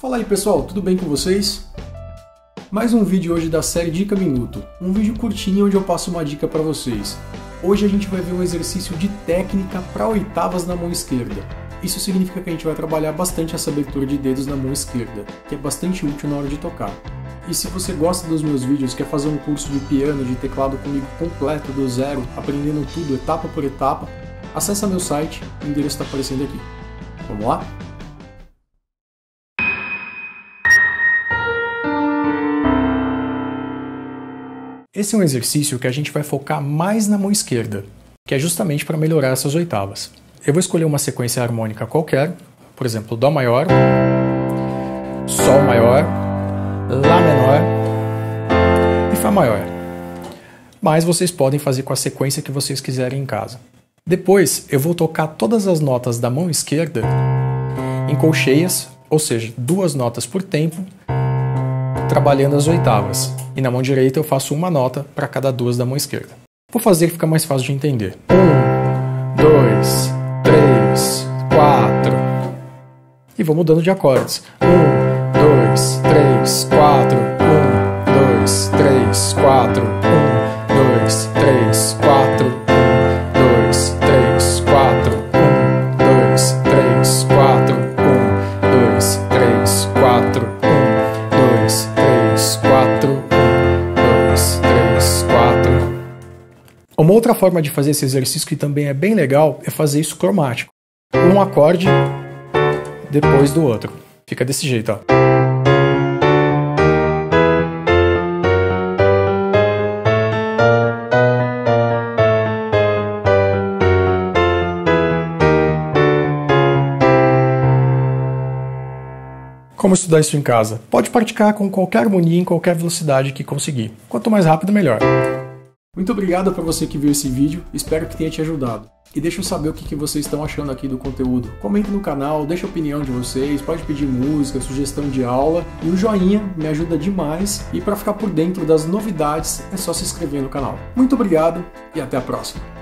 Fala aí pessoal, tudo bem com vocês? Mais um vídeo hoje da série Dica Minuto, um vídeo curtinho onde eu passo uma dica para vocês. Hoje a gente vai ver um exercício de técnica para oitavas na mão esquerda. Isso significa que a gente vai trabalhar bastante essa abertura de dedos na mão esquerda, que é bastante útil na hora de tocar. E se você gosta dos meus vídeos, quer fazer um curso de piano, de teclado comigo completo do zero, aprendendo tudo etapa por etapa, acessa meu site, o endereço está aparecendo aqui. Vamos lá? Esse é um exercício que a gente vai focar mais na mão esquerda, que é justamente para melhorar essas oitavas. Eu vou escolher uma sequência harmônica qualquer, por exemplo, Dó maior, Sol maior, Lá menor e Fá maior. Mas vocês podem fazer com a sequência que vocês quiserem em casa. Depois eu vou tocar todas as notas da mão esquerda em colcheias, ou seja, duas notas por tempo, trabalhando as oitavas. E na mão direita eu faço uma nota para cada duas da mão esquerda. Vou fazer que fica mais fácil de entender. Um, dois, três, quatro. E vou mudando de acordes. Um, dois, três, quatro. Um, dois, três, quatro. Um, dois, três, quatro. Um, dois, três, quatro. Um, dois, três, quatro. Um, dois, três, quatro. Uma outra forma de fazer esse exercício que também é bem legal é fazer isso cromático. Um acorde depois do outro. Fica desse jeito, ó. Como estudar isso em casa? Pode praticar com qualquer harmonia em qualquer velocidade que conseguir. Quanto mais rápido, melhor. Muito obrigado para você que viu esse vídeo, espero que tenha te ajudado. E deixa eu saber o que, vocês estão achando aqui do conteúdo. Comente no canal, deixa a opinião de vocês, pode pedir música, sugestão de aula. E o joinha me ajuda demais. E para ficar por dentro das novidades, é só se inscrever no canal. Muito obrigado e até a próxima.